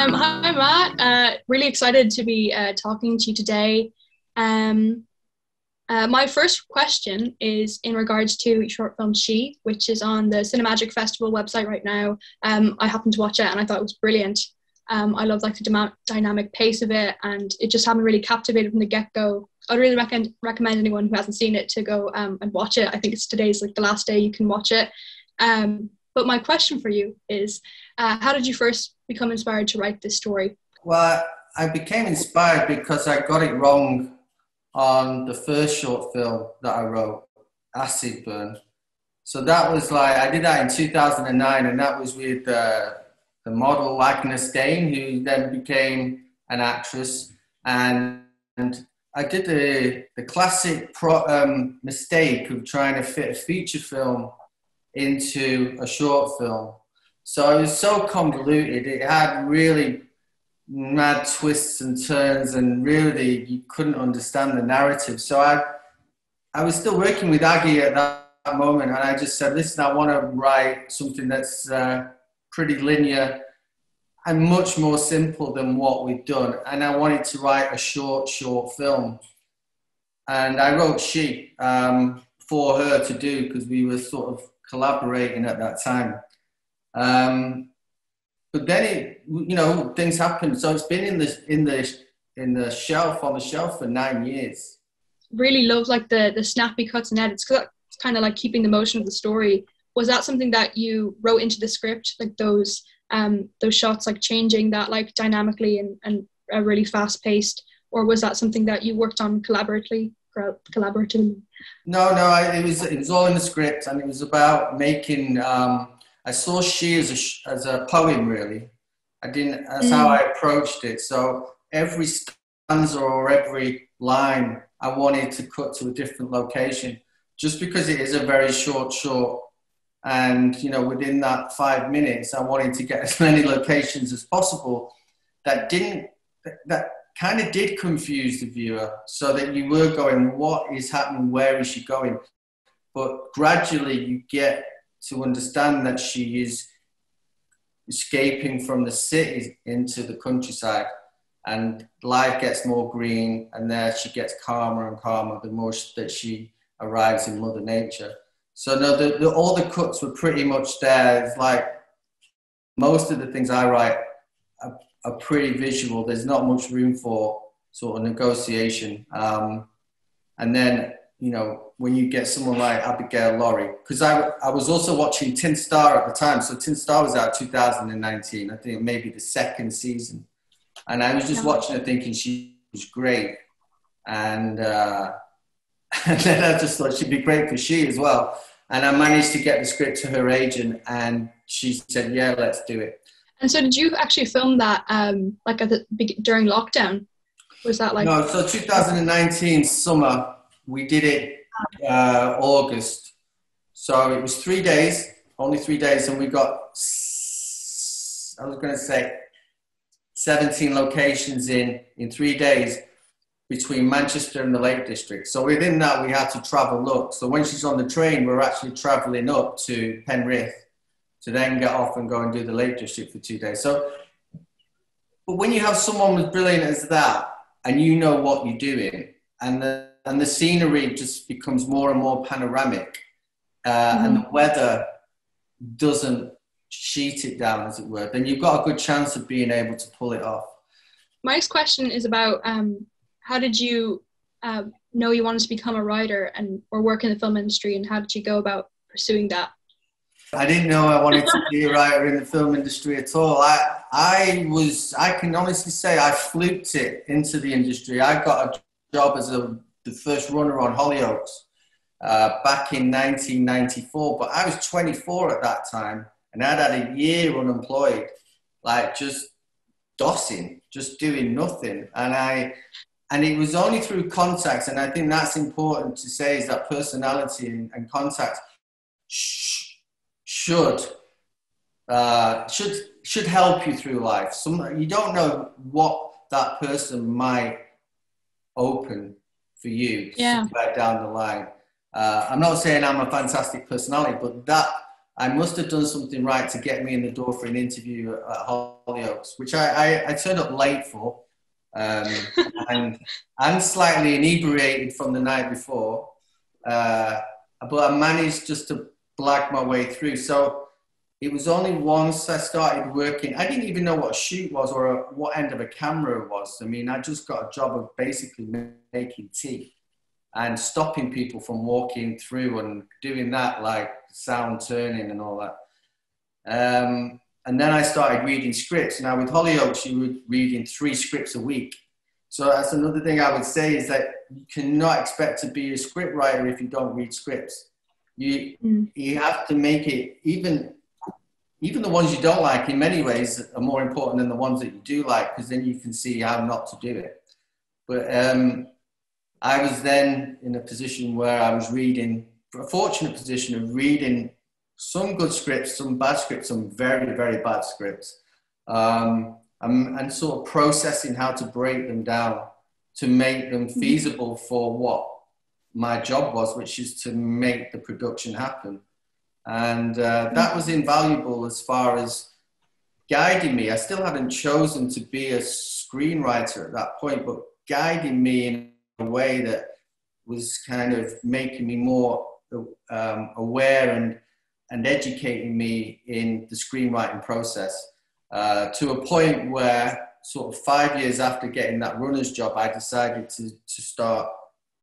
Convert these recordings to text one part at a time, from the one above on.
Um, hi, Matt. Uh, really excited to be uh, talking to you today. Um, uh, my first question is in regards to short film She, which is on the Cinemagic Festival website right now. Um, I happened to watch it and I thought it was brilliant. Um, I love like the dynamic pace of it, and it just had me really captivated from the get go. I'd really recommend recommend anyone who hasn't seen it to go um, and watch it. I think it's today's like the last day you can watch it. Um, but my question for you is, uh, how did you first become inspired to write this story? Well, I became inspired because I got it wrong on the first short film that I wrote, Acid Burn. So that was like, I did that in 2009, and that was with uh, the model Agyness Deyn, who then became an actress. And, and I did the, the classic pro, um, mistake of trying to fit a feature film into a short film. So it was so convoluted. It had really mad twists and turns, and really you couldn't understand the narrative. So I, I was still working with Aggie at that moment, and I just said, "Listen, I want to write something that's uh, pretty linear." and much more simple than what we've done. And I wanted to write a short, short film. And I wrote She um, for her to do because we were sort of collaborating at that time. Um, but then it, you know, things happened. So it's been in the in the in the shelf on the shelf for nine years. Really love like the the snappy cuts and edits. Cause it's kind of like keeping the motion of the story. Was that something that you wrote into the script, like those um those shots, like changing that like dynamically and and really fast paced, or was that something that you worked on collaboratively? Collaboratively. No, no, I, it was it was all in the script, and it was about making. Um, I saw she as a as a poem really. I didn't. That's mm. how I approached it. So every stanza or every line, I wanted to cut to a different location, just because it is a very short short. And you know, within that five minutes, I wanted to get as many locations as possible that didn't that kind of did confuse the viewer, so that you were going, "What is happening? Where is she going?" But gradually, you get to understand that she is escaping from the city into the countryside and life gets more green and there she gets calmer and calmer the more that she arrives in mother nature so no the, the, all the cuts were pretty much there it's like most of the things i write are, are pretty visual there's not much room for sort of negotiation um, and then you know, when you get someone like Abigail Lawrie, because I, I was also watching Tin Star at the time. So Tin Star was out 2019, I think maybe the second season. And I was just watching her thinking she was great. And, uh, and then I just thought she'd be great for she as well. And I managed to get the script to her agent and she said, yeah, let's do it. And so did you actually film that um, like at the, during lockdown? Was that like? No, so 2019 summer, we did it uh, August. So it was three days, only three days, and we got, I was going to say, 17 locations in, in three days between Manchester and the Lake District. So within that, we had to travel up. So when she's on the train, we're actually traveling up to Penrith to then get off and go and do the Lake District for two days. So, but when you have someone as brilliant as that, and you know what you're doing, and the and the scenery just becomes more and more panoramic, uh, mm-hmm. and the weather doesn't sheet it down, as it were, then you've got a good chance of being able to pull it off. My next question is about um, how did you uh, know you wanted to become a writer and or work in the film industry, and how did you go about pursuing that? I didn't know I wanted to be a writer in the film industry at all. I I was I can honestly say I fluked it into the industry. I got a job as a the first runner on Hollyoaks uh, back in 1994. But I was 24 at that time, and I'd had a year unemployed, like just dossing, just doing nothing. And I, and it was only through contacts, and I think that's important to say is that personality and, and contact sh- should uh, should should help you through life. Some you don't know what that person might open for you yeah. somewhere down the line. Uh, I'm not saying I'm a fantastic personality, but that I must have done something right to get me in the door for an interview at, at Hollyoaks, which I, I, I, turned up late for. Um, and I'm slightly inebriated from the night before. Uh, but I managed just to black my way through. So it was only once I started working. I didn't even know what a shoot was or a, what end of a camera was. I mean, I just got a job of basically making tea and stopping people from walking through and doing that, like sound turning and all that. Um, and then I started reading scripts. Now with Hollyoaks, you were reading three scripts a week. So that's another thing I would say is that you cannot expect to be a script writer if you don't read scripts. You mm. you have to make it even even the ones you don't like in many ways are more important than the ones that you do like because then you can see how not to do it. But um, I was then in a position where I was reading, a fortunate position of reading some good scripts, some bad scripts, some very, very bad scripts, um, and, and sort of processing how to break them down to make them mm-hmm. feasible for what my job was, which is to make the production happen. And uh, that was invaluable as far as guiding me. I still hadn't chosen to be a screenwriter at that point, but guiding me in a way that was kind of making me more um, aware and, and educating me in the screenwriting process uh, to a point where sort of five years after getting that runner's job, I decided to, to start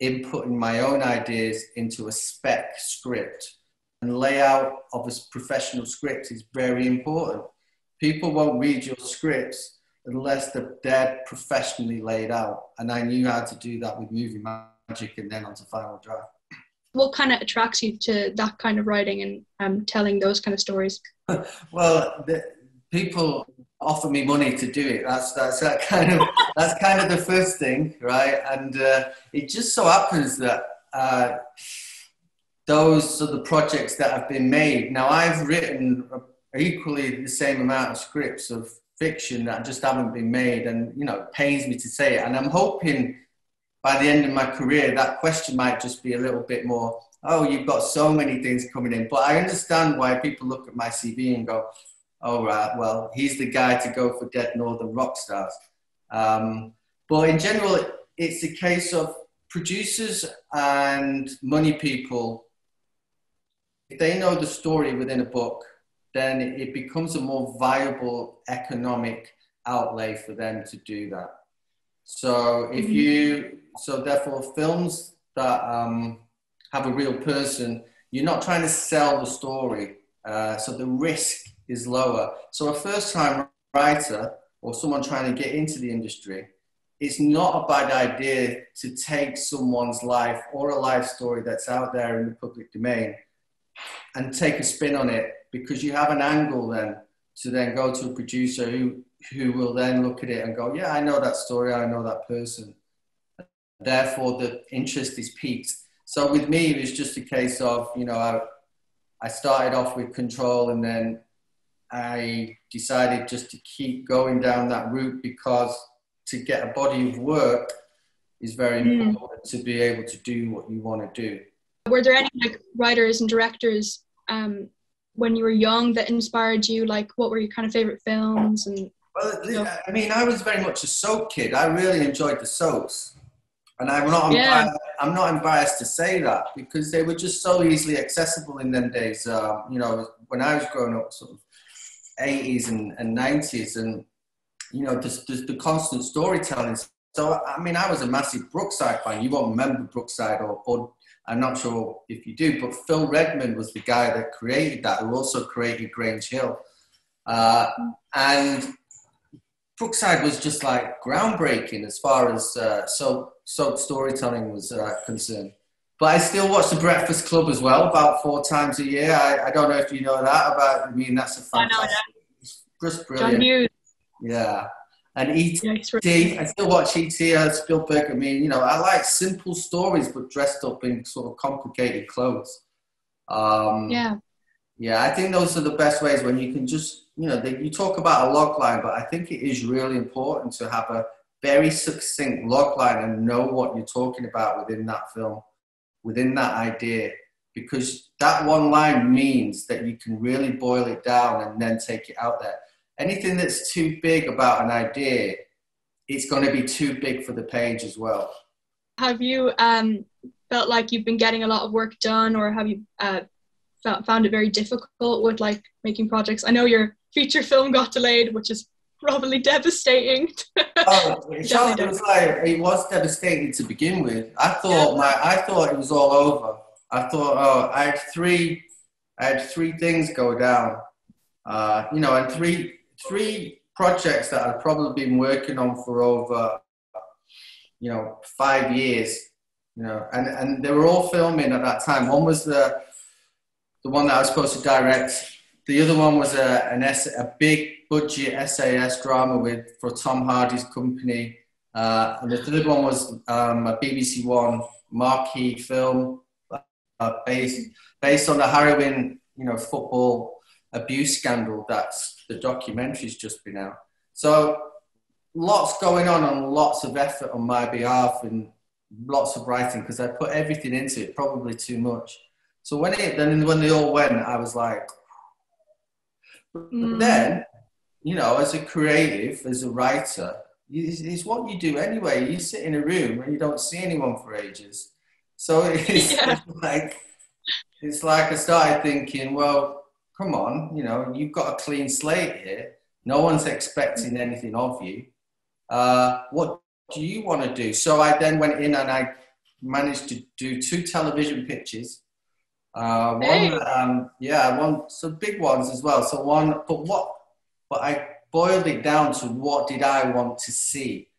inputting my own ideas into a spec script. And layout of a professional script is very important. People won't read your scripts unless they're, they're professionally laid out. And I knew how to do that with movie magic and then onto final draft. What kind of attracts you to that kind of writing and um, telling those kind of stories? well, the, people offer me money to do it. That's that's that kind of that's kind of the first thing, right? And uh, it just so happens that uh, those are the projects that have been made. Now I've written equally the same amount of scripts of fiction that just haven't been made, and you know, it pains me to say it. And I'm hoping by the end of my career, that question might just be a little bit more. Oh, you've got so many things coming in, but I understand why people look at my CV and go, "Oh, right, well, he's the guy to go for Dead Northern Rock Stars." Um, but in general, it's a case of producers and money people. If they know the story within a book, then it becomes a more viable economic outlay for them to do that. So if mm-hmm. you, so therefore films that um, have a real person, you're not trying to sell the story. Uh, so the risk is lower. So a first time writer or someone trying to get into the industry, it's not a bad idea to take someone's life or a life story that's out there in the public domain and take a spin on it because you have an angle then to then go to a producer who who will then look at it and go, yeah, I know that story, I know that person. Therefore, the interest is piqued. So with me, it was just a case of you know I I started off with control and then I decided just to keep going down that route because to get a body of work is very mm. important to be able to do what you want to do. Were there any like writers and directors um, when you were young that inspired you? Like, what were your kind of favorite films? And well? I mean, I was very much a soap kid. I really enjoyed the soaps, and I'm not. Yeah. I'm not embarrassed to say that because they were just so easily accessible in them days. Uh, you know, when I was growing up, sort of 80s and, and 90s, and you know, just, just the constant storytelling. So, I mean, I was a massive Brookside fan. You won't remember Brookside or, or I'm not sure if you do, but Phil Redmond was the guy that created that, who also created Grange Hill. Uh, and Brookside was just like groundbreaking as far as uh, soap, soap storytelling was uh, concerned. But I still watch The Breakfast Club as well, about four times a year. I, I don't know if you know that about. I mean, that's a fantastic. Yeah. Just brilliant. John Hughes. Yeah. And E.T. I still watch E.T. Uh, Spielberg. I mean, you know, I like simple stories, but dressed up in sort of complicated clothes. Um, yeah. Yeah, I think those are the best ways when you can just, you know, they, you talk about a log line, but I think it is really important to have a very succinct log line and know what you're talking about within that film, within that idea, because that one line means that you can really boil it down and then take it out there. Anything that's too big about an idea, it's going to be too big for the page as well. Have you um, felt like you've been getting a lot of work done, or have you uh, found it very difficult with like making projects? I know your feature film got delayed, which is probably devastating. oh, it, was like, it was devastating to begin with. I thought yeah. my I thought it was all over. I thought, oh, I had three, I had three things go down. Uh, you know, and three three projects that I'd probably been working on for over, you know, five years. You know, and and they were all filming at that time. One was the the one that I was supposed to direct. The other one was a an S, a big budget SAS drama with for Tom Hardy's company. Uh, and the third one was um, a BBC One marquee film uh, based based on the harrowing, you know, football abuse scandal that's the documentary's just been out. So lots going on and lots of effort on my behalf and lots of writing because I put everything into it, probably too much. So when it then when they all went, I was like, mm. then you know, as a creative, as a writer, it's, what you do anyway. You sit in a room and you don't see anyone for ages. So it's, yeah. like it's like I started thinking, well, come on, you know, you've got a clean slate here. No one's expecting anything of you. Uh, what do you want to do? So I then went in and I managed to do two television pitches. Uh, one, hey. um, yeah, one, some big ones as well. So one, but what, but I boiled it down to what did I want to see?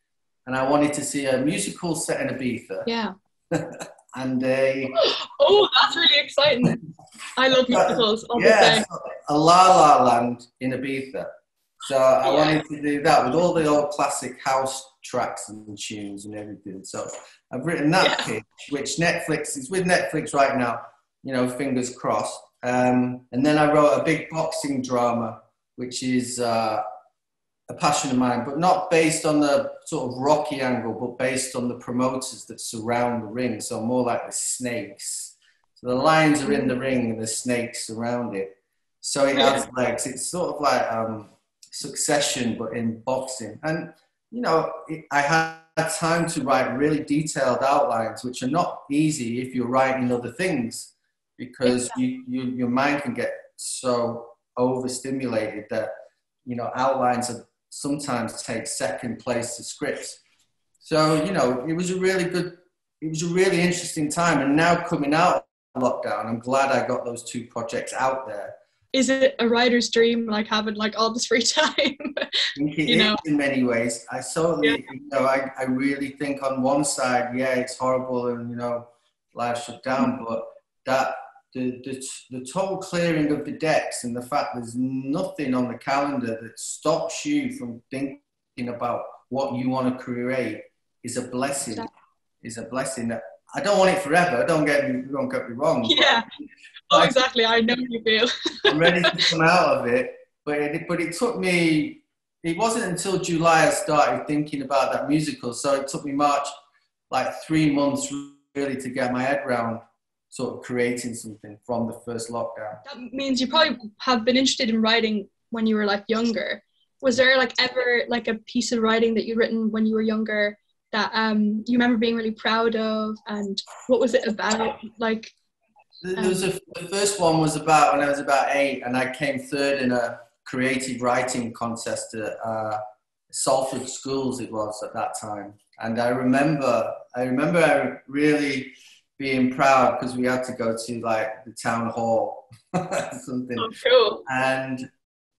And I wanted to see a musical set in Ibiza. Yeah. and a oh, that's really exciting. I love musicals. yeah, a La La Land in Ibiza. So I yeah. wanted to do that with all the old classic house tracks and tunes and everything. So I've written that yeah. pitch, which Netflix is with Netflix right now. You know, fingers crossed. Um, and then I wrote a big boxing drama, which is uh, a passion of mine, but not based on the sort of rocky angle, but based on the promoters that surround the ring. So more like the snakes. So the lions are in the ring and the snakes around it. So it has legs. It's sort of like um, succession, but in boxing. And, you know, it, I had time to write really detailed outlines, which are not easy if you're writing other things, because you, you, your mind can get so overstimulated that, you know, outlines are sometimes take second place to scripts. So, you know, it was a really good, it was a really interesting time. And now coming out of lockdown, I'm glad I got those two projects out there. Is it a writer's dream, like having like all this free time? you know? in many ways. I saw, yeah. you know, I, I really think on one side, yeah, it's horrible and, you know, life shut down, mm-hmm. but that the, the, the total clearing of the decks and the fact there's nothing on the calendar that stops you from thinking about what you want to create is a blessing. Is a blessing that I don't want it forever. Don't get me, don't get me wrong. Yeah. Oh, exactly. I know you feel. I'm ready to come out of it, but it, but it took me. It wasn't until July I started thinking about that musical. So it took me March, like three months really to get my head around sort of creating something from the first lockdown. That means you probably have been interested in writing when you were like younger. Was there like ever like a piece of writing that you'd written when you were younger that um, you remember being really proud of, and what was it about? Like, um, there was a, the first one was about when I was about eight, and I came third in a creative writing contest at uh, Salford Schools. It was at that time, and I remember, I remember, I really being proud because we had to go to like the town hall something. Oh, cool. And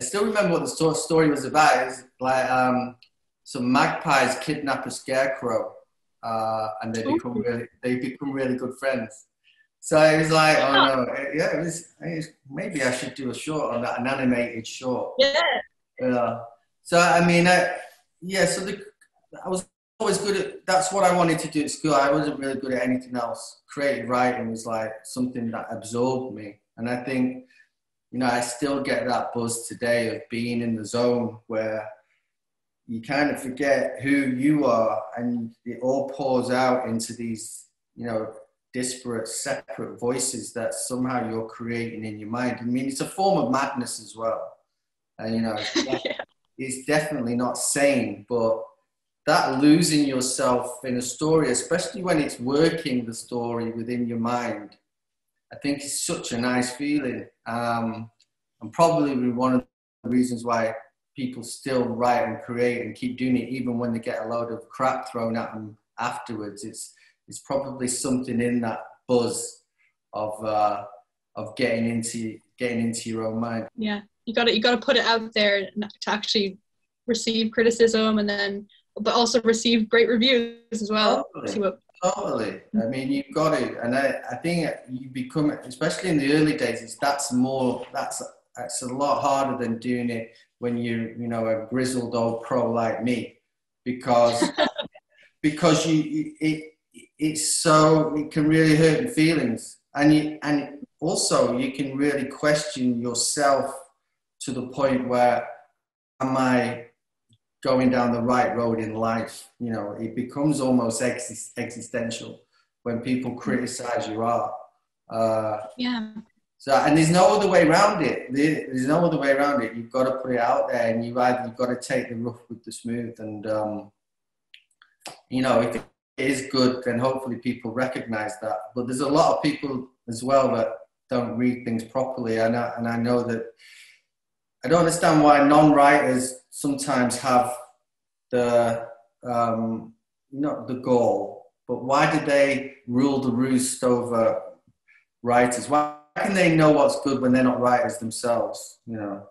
I still remember what the story was about. It's like um, some magpies kidnap a scarecrow, uh, and they become really they become really good friends. So it was like, oh no, yeah, it was, it was, Maybe I should do a short on that, an animated short. Yeah. Yeah. So I mean, I, yeah. So the, I was always good at that's what I wanted to do at school. I wasn't really good at anything else. Creative writing was like something that absorbed me. And I think, you know, I still get that buzz today of being in the zone where you kind of forget who you are and it all pours out into these, you know, disparate, separate voices that somehow you're creating in your mind. I mean, it's a form of madness as well. And, you know, yeah. it's definitely not sane, but that losing yourself in a story, especially when it's working the story within your mind, I think is such a nice feeling. Um, and probably one of the reasons why people still write and create and keep doing it, even when they get a load of crap thrown at them afterwards. It's it's probably something in that buzz of uh, of getting into getting into your own mind. Yeah, you got you got to put it out there to actually receive criticism and then but also receive great reviews as well. Totally. Totally. I mm-hmm. mean, you've got to, and I, I think you become, especially in the early days, it's, that's more that's that's a lot harder than doing it when you're, you know a grizzled old pro like me, because because you it it's so it can really hurt your feelings and you and also you can really question yourself to the point where am i going down the right road in life you know it becomes almost ex- existential when people criticize your art uh, yeah. so and there's no other way around it. There's no other way around it. You've got to put it out there and you either you've got to take the rough with the smooth and um, you know if it is good, then hopefully people recognize that. But there's a lot of people as well that don't read things properly, and I, and I know that I don't understand why non-writers sometimes have the um, not the goal, but why do they rule the roost over writers? Why can they know what's good when they're not writers themselves? You know.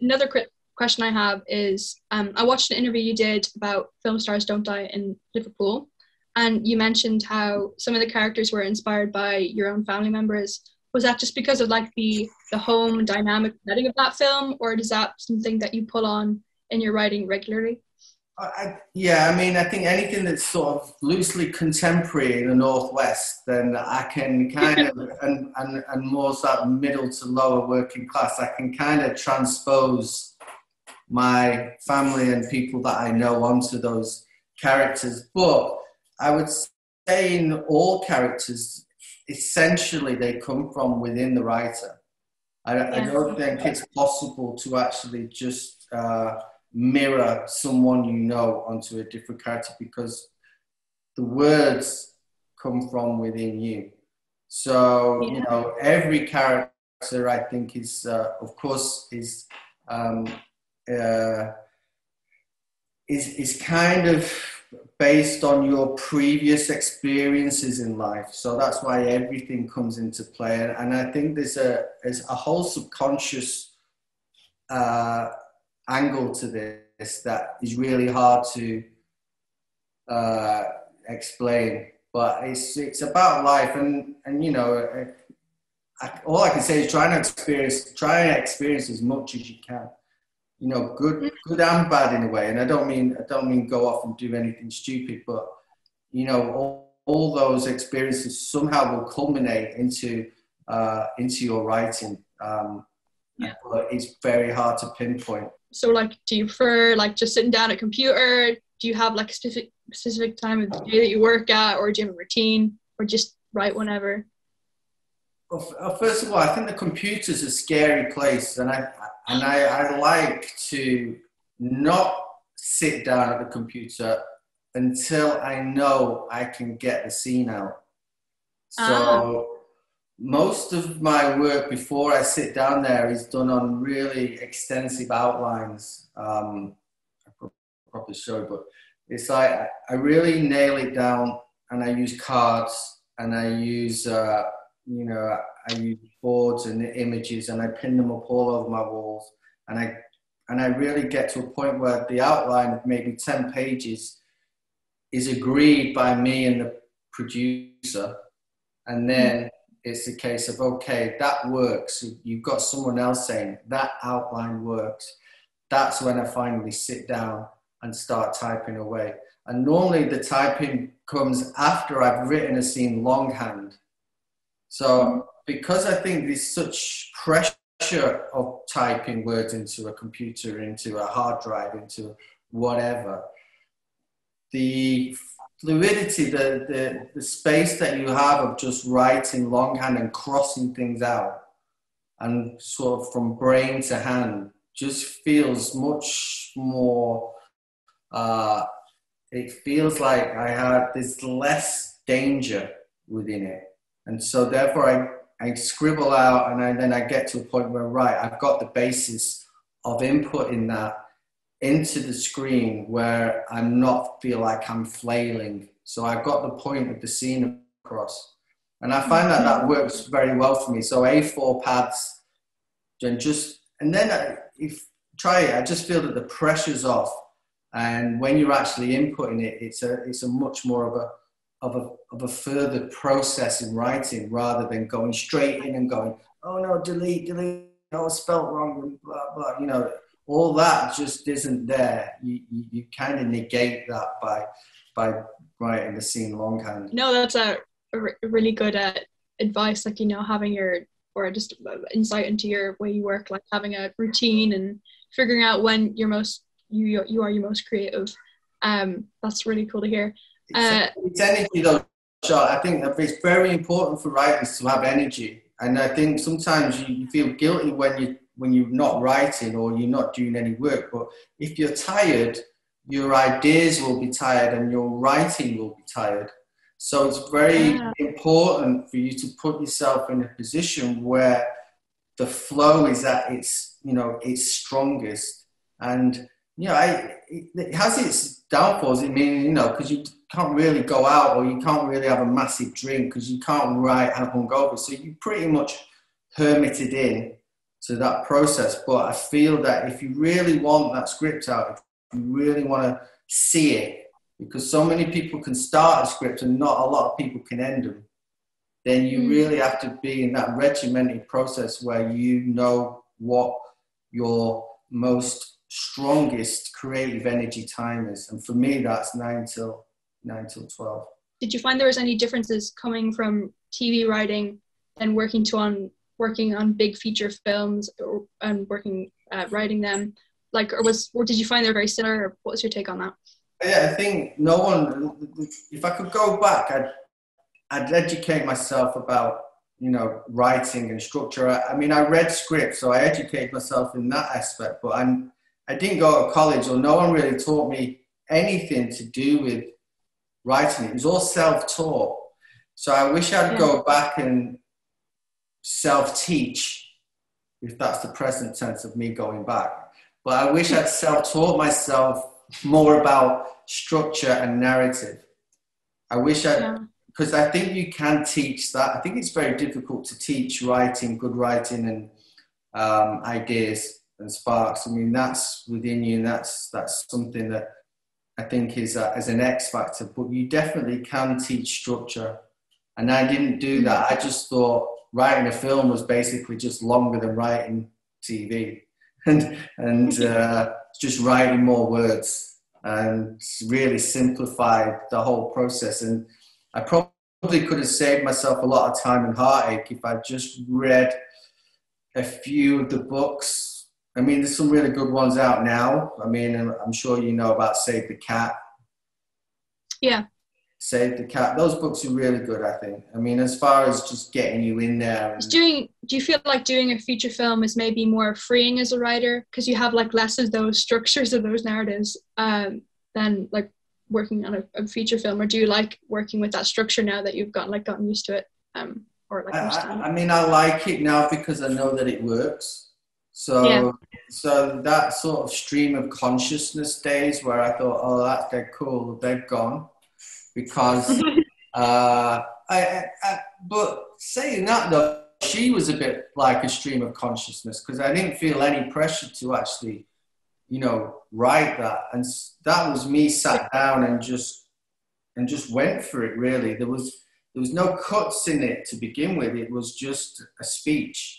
Another question I have is um, I watched an interview you did about film stars don't die in Liverpool, and you mentioned how some of the characters were inspired by your own family members. Was that just because of like the the home dynamic setting of that film, or is that something that you pull on in your writing regularly? I, yeah, I mean, I think anything that's sort of loosely contemporary in the Northwest, then I can kind of, and, and, and more sort of middle to lower working class, I can kind of transpose my family and people that I know onto those characters. But I would say in all characters, essentially they come from within the writer. I, yeah. I don't think it's possible to actually just uh, mirror someone you know onto a different character because the words come from within you. So yeah. you know every character I think is, uh, of course, is um, uh, is is kind of based on your previous experiences in life. So that's why everything comes into play. And I think there's a, there's a whole subconscious uh, angle to this that is really hard to uh, explain. But it's, it's about life. And, and you know, I, all I can say is try and experience, try and experience as much as you can you know, good, good and bad in a way. And I don't mean, I don't mean go off and do anything stupid, but you know, all, all those experiences somehow will culminate into uh, into your writing. Um, yeah. But it's very hard to pinpoint. So, like, do you prefer like just sitting down at a computer? Do you have like a specific specific time of the day that you work at, or do you have a routine, or just write whenever? Well, first of all, I think the computer's a scary place, and I and I, I like to not sit down at the computer until I know I can get the scene out. So oh. most of my work before I sit down there is done on really extensive outlines. Um, I probably show, but it's like I really nail it down, and I use cards, and I use uh, you know I use boards and the images and I pin them up all over my walls. And I and I really get to a point where the outline of maybe 10 pages is agreed by me and the producer. And then it's a case of okay that works. You've got someone else saying that outline works. That's when I finally sit down and start typing away. And normally the typing comes after I've written a scene longhand. So because I think there's such pressure of typing words into a computer, into a hard drive, into whatever, the fluidity, the, the, the space that you have of just writing longhand and crossing things out and sort of from brain to hand just feels much more uh, it feels like I have there's less danger within it. And so therefore I, I scribble out and I, then I get to a point where right, I've got the basis of inputting that into the screen where I'm not feel like I'm flailing. So I've got the point of the scene across. And I find that that works very well for me. So A4 pads, and just, and then I, if try it, I just feel that the pressure's off. And when you're actually inputting it, it's a, it's a much more of a, of a, of a further process in writing rather than going straight in and going, oh no, delete, delete, oh, spelt wrong, blah, blah, you know, all that just isn't there. You, you, you kind of negate that by, by writing the scene longhand. No, that's a, really good uh, advice. Like, you know, having your, or just insight into your way you work, like having a routine and figuring out when you're most, you, you are your most creative. Um, that's really cool to hear. Uh, it's energy though, Charlotte. I think it's very important for writers to have energy. And I think sometimes you, you feel guilty when you when you're not writing or you're not doing any work. But if you're tired, your ideas will be tired and your writing will be tired. So it's very yeah. important for you to put yourself in a position where the flow is at its, you know, its strongest. And, you know, I, it has its downfalls. I mean, you know, because you can't really go out or you can't really have a massive drink because you can't write and hungover. So you pretty much hermited in to that process. But I feel that if you really want that script out, if you really want to see it, because so many people can start a script and not a lot of people can end them, then you mm. really have to be in that regimented process where you know what your most strongest creative energy time is. And for me, that's nine till nine till twelve. Did you find there was any differences coming from TV writing and working to on working on big feature films or, and working uh, writing them like or was or did you find they're very similar or what was your take on that yeah i think no one if i could go back i'd i'd educate myself about you know writing and structure i, I mean i read scripts so i educated myself in that aspect but i'm i didn't go to college or no one really taught me anything to do with writing it was all self-taught so i wish i'd yeah. go back and self teach, if that's the present tense of me going back. But I wish I'd self taught myself more about structure and narrative. I wish I, because yeah. I think you can teach that. I think it's very difficult to teach writing, good writing, and um, ideas and sparks. I mean, that's within you, and that's that's something that I think is a, is an X factor. But you definitely can teach structure, and I didn't do that. I just thought writing a film was basically just longer than writing TV, and and uh, just writing more words and really simplified the whole process. And I probably could have saved myself a lot of time and heartache if I just read a few of the books. I mean, there's some really good ones out now. I mean, I'm sure you know about Save the Cat. Yeah. Save the Cat. Those books are really good, I think. I mean, as far as just getting you in there. And... Doing, do you feel like doing a feature film is maybe more freeing as a writer because you have like less of those structures of those narratives um, than like working on a, a, feature film, or do you like working with that structure now that you've gotten like gotten used to it? Um, or like I, I mean, I like it now because I know that it works. So, yeah. so that sort of stream of consciousness days where I thought, oh, that's dead cool, they're gone because uh, I, I, but saying that though, she was a bit like a stream of consciousness because I didn't feel any pressure to actually, you know, write that, and that was me sat down and just and just went for it. Really, there was there was no cuts in it to begin with. It was just a speech,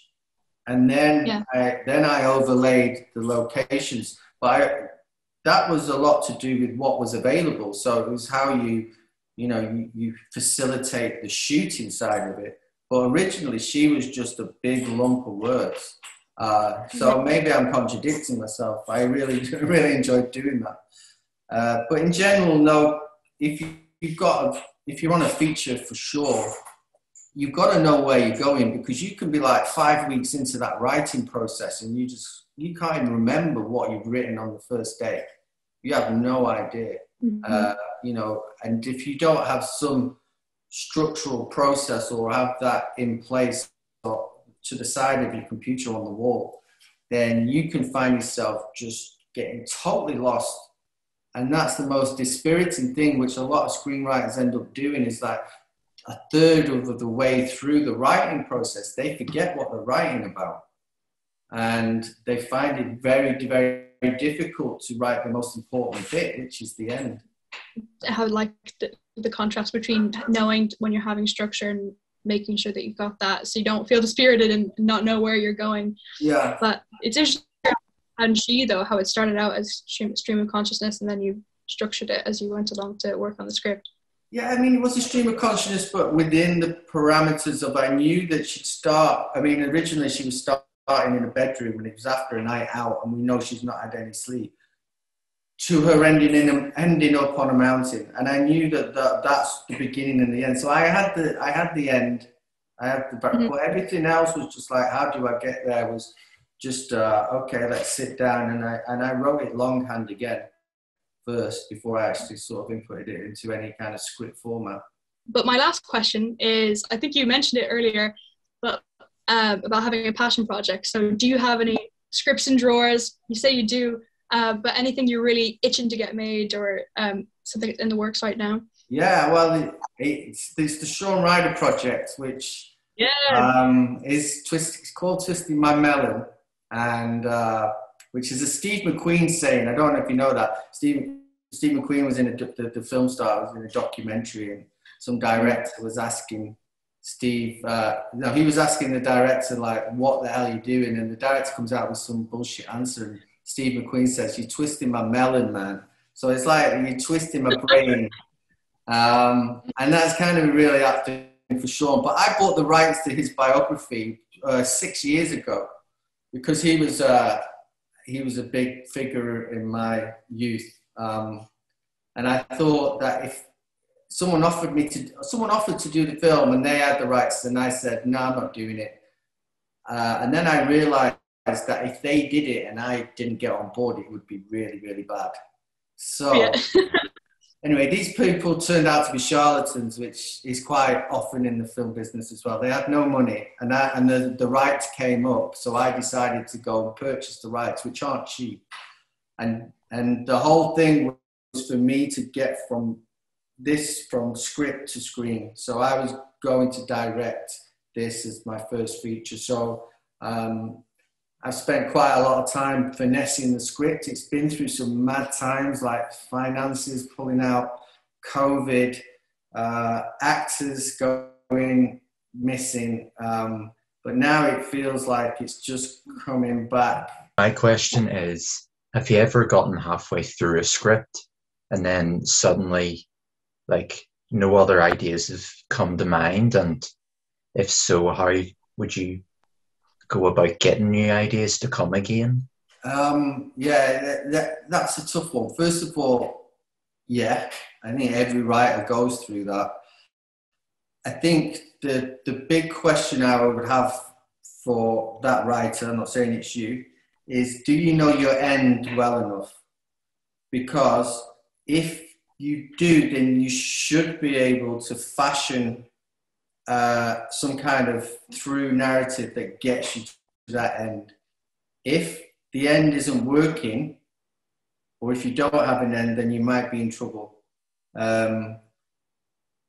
and then yeah. I, then I overlaid the locations. But I, that was a lot to do with what was available. So it was how you you know, you, you facilitate the shooting side of it. But originally, she was just a big lump of words. Uh, so maybe I'm contradicting myself. I really, really enjoyed doing that. Uh, but in general, no, if you you've got if you're on a feature for sure, you've got to know where you're going because you can be like five weeks into that writing process and you just you can't even remember what you've written on the first day. You have no idea, mm-hmm. uh, you know. And if you don't have some structural process or have that in place to the side of your computer on the wall, then you can find yourself just getting totally lost. And that's the most dispiriting thing, which a lot of screenwriters end up doing, is that a third of the way through the writing process, they forget what they're writing about. And they find it very, very, very difficult to write the most important bit, which is the end. How like the, the contrast between knowing when you're having structure and making sure that you've got that so you don't feel dispirited and not know where you're going. Yeah. But it's interesting and she though how it started out as stream, stream of consciousness and then you structured it as you went along to work on the script. Yeah, I mean, it was a stream of consciousness, but within the parameters of I knew that she'd start. I mean, originally she was starting in a bedroom, and it was after a night out, and we know she's not had any sleep to her ending in ending up on a mountain, and I knew that, that that's the beginning and the end. So I had the I had the end, I had the back, mm-hmm. but everything else was just like, how do I get there? Was just uh, okay, let's sit down, and I and I wrote it longhand again first before I actually sort of inputted it into any kind of script format. But my last question is, I think you mentioned it earlier, but um, about having a passion project. So, do you have any scripts in drawers? You say you do uh, but anything you're really itching to get made or um, something in the works right now? Yeah, well, it's, it's the Shaun Ryder project, which yeah. um, is twist, it's called Twisting My Melon, and uh, which is a Steve McQueen saying. I don't know if you know that. Steve, Steve McQueen was in a, the, the film star, was in a documentary, and some director was asking Steve, uh, no, he was asking the director, like, what the hell are you doing? And the director comes out with some bullshit answer. And Steve McQueen says, You're twisting my melon, man. So it's like you're twisting my brain. Um, and that's kind of really up for Shaun. But I bought the rights to his biography uh, six years ago because he was, uh, he was a big figure in my youth. Um, and I thought that if someone offered me to, someone offered to do the film and they had the rights, and I said, no, I'm not doing it. Uh, and then I realized that if they did it and I didn't get on board, it would be really, really bad. So, yeah. anyway, these people turned out to be charlatans, which is quite often in the film business as well. They had no money, and I, and the, the rights came up, so I decided to go and purchase the rights, which aren't cheap. And and the whole thing was for me to get from this from script to screen. So I was going to direct this as my first feature. So um, I've spent quite a lot of time finessing the script. It's been through some mad times like finances pulling out, COVID, uh, actors going missing. Um, but now it feels like it's just coming back. My question is Have you ever gotten halfway through a script and then suddenly, like, no other ideas have come to mind? And if so, how would you go about getting new ideas to come again? Um, yeah, that, that, that's a tough one. First of all, yeah, I think every writer goes through that. I think the the big question I would have for that writer, I'm not saying it's you, is do you know your end well enough? Because if you do, then you should be able to fashion uh, some kind of through narrative that gets you to that end. If the end isn't working, or if you don't have an end, then you might be in trouble. Um,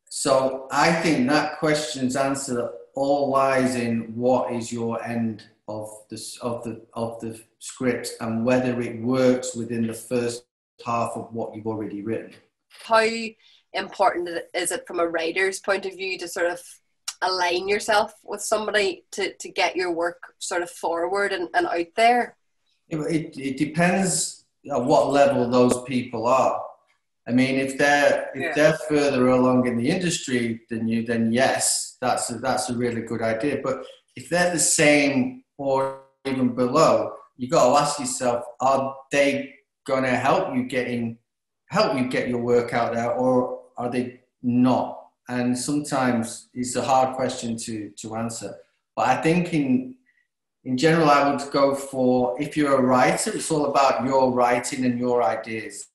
so I think that question's answer all lies in what is your end of the of the of the script and whether it works within the first half of what you've already written. How important is it from a writer's point of view to sort of align yourself with somebody to, to get your work sort of forward and, and out there? It, it depends at what level those people are. I mean, if they're if yeah. they're further along in the industry than you, then yes, that's a, that's a really good idea. But if they're the same or even below, you got to ask yourself: Are they going to help you getting help you get your work out there, or are they not? And sometimes it's a hard question to, to answer. But I think in, in general, I would go for if you're a writer, it's all about your writing and your ideas.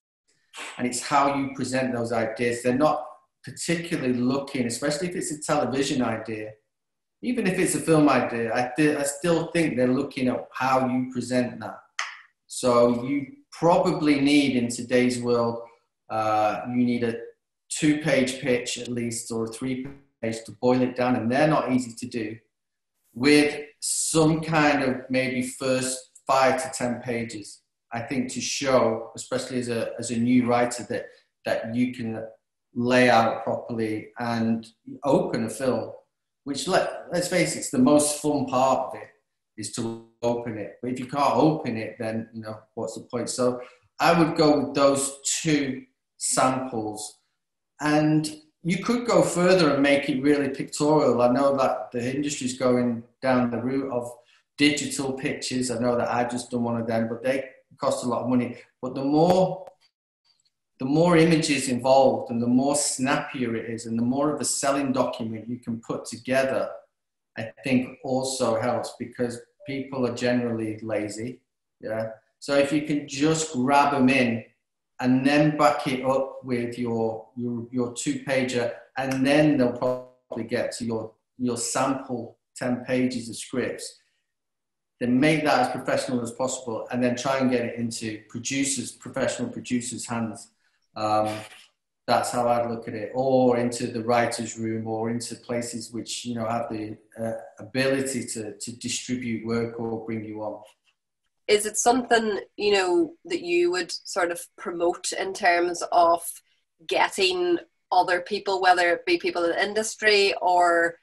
And it's how you present those ideas. They're not particularly looking, especially if it's a television idea, even if it's a film idea, I, th- I still think they're looking at how you present that. So you probably need in today's world, uh, you need a two page pitch at least or a three page to boil it down, and they're not easy to do with some kind of maybe first five to 10 pages. I think to show, especially as a, as a new writer, that, that you can lay out properly and open a film, which let, let's face it, it's the most fun part of it is to open it. But if you can't open it, then you know what's the point? So I would go with those two samples, and you could go further and make it really pictorial. I know that the industry is going down the route of digital pictures. I know that I've just done one of them, but they cost a lot of money. But the more the more images involved and the more snappier it is and the more of a selling document you can put together I think also helps because people are generally lazy. Yeah. So if you can just grab them in and then back it up with your your, your two pager, and then they'll probably get to your your sample 10 pages of scripts. Then make that as professional as possible, and then try and get it into producers, professional producers' hands. Um, that's how I'd look at it, or into the writer's room, or into places which you know have the uh, ability to to distribute work or bring you on. Is it something you know that you would sort of promote in terms of getting other people, whether it be people in the industry or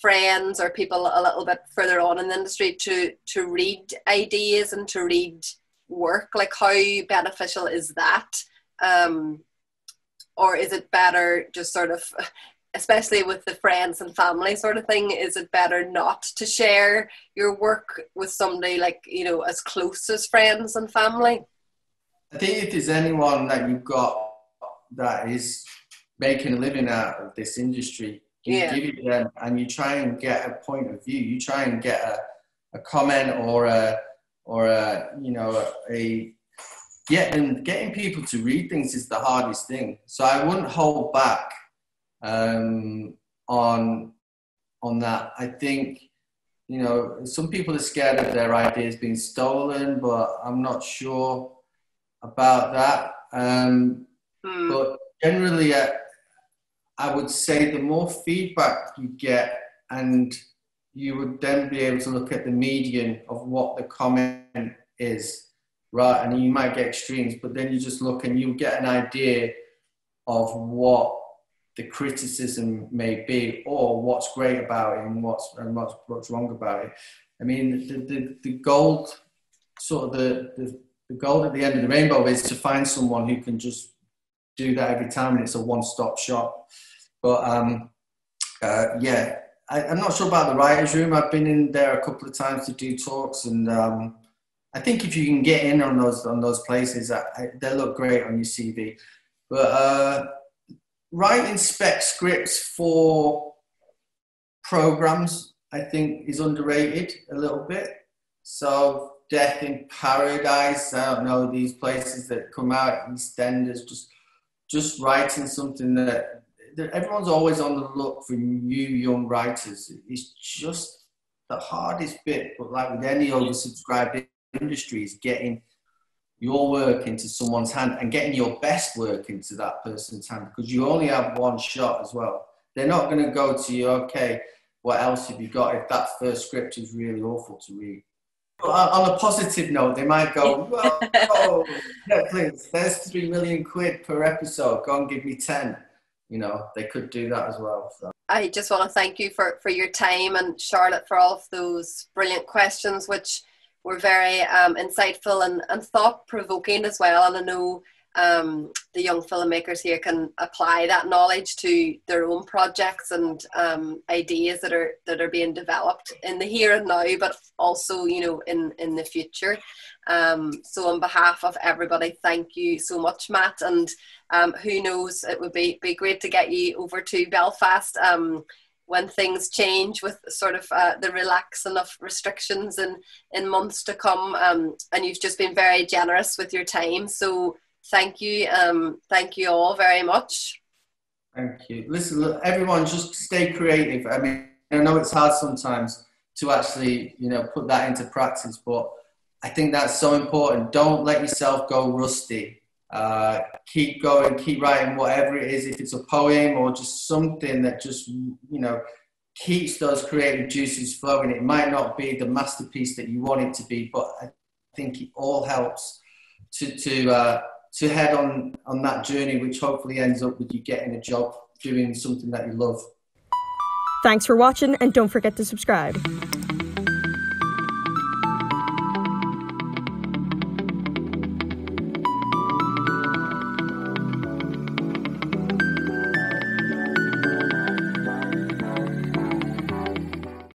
friends or people a little bit further on in the industry, to to read ideas and to read work? Like, how beneficial is that? Um, or is it better just sort of especially with the friends and family sort of thing is it better not to share your work with somebody like you know as close as friends and family i think if there's anyone that you've got that is making a living out of this industry you yeah. give it to them and you try and get a point of view you try and get a, a comment or a or a you know a, a getting getting people to read things is the hardest thing. So I wouldn't hold back um, on on that. I think you know some people are scared of their ideas being stolen, but I'm not sure about that. Um, mm. But generally, uh, I would say the more feedback you get, and you would then be able to look at the median of what the comment is right? And you might get extremes, but then you just look and you get an idea of what the criticism may be or what's great about it and what's, and what's, what's wrong about it. I mean, the, the, the gold, sort of the, the, the gold at the end of the rainbow is to find someone who can just do that every time and it's a one-stop shop. But um, uh, yeah, I, am not sure about the writers' room. I've been in there a couple of times to do talks, and um, I think if you can get in on those on those places, they look great on your CV. But uh, writing spec scripts for programs, I think, is underrated a little bit. So Death in Paradise, I don't know these places that come out, EastEnders, just just writing something that, that everyone's always on the look for new young writers. It's just the hardest bit, but like with any oversubscribed industry is getting your work into someone's hand and getting your best work into that person's hand because you only have one shot as well. They're not going to go to you, okay, what else have you got if that first script is really awful to read? But on a positive note, they might go, whoa, Netflix, there's three million quid per episode, go and give me 10. You know, they could do that as well. So. I just want to thank you for, for your time and Charlotte for all of those brilliant questions, which were very um, insightful and, and thought provoking as well. And I know um, the young filmmakers here can apply that knowledge to their own projects and um, ideas that are that are being developed in the here and now, but also you know in in the future. Um, so on behalf of everybody, thank you so much, Matt. And um, who knows, it would be be great to get you over to Belfast um, when things change with sort of uh, the relaxing of restrictions in, in months to come. Um, and you've just been very generous with your time. So thank you. Um, thank you all very much. Thank you. Listen, look, everyone, just stay creative. I mean, I know it's hard sometimes to actually, you know, put that into practice, but I think that's so important. Don't let yourself go rusty. Uh, keep going, keep writing whatever it is, if it's a poem or just something that just, you know, keeps those creative juices flowing. It might not be the masterpiece that you want it to be, but I think it all helps to, to, uh, to head on, on that journey, which hopefully ends up with you getting a job doing something that you love. Thanks for watching and don't forget to subscribe.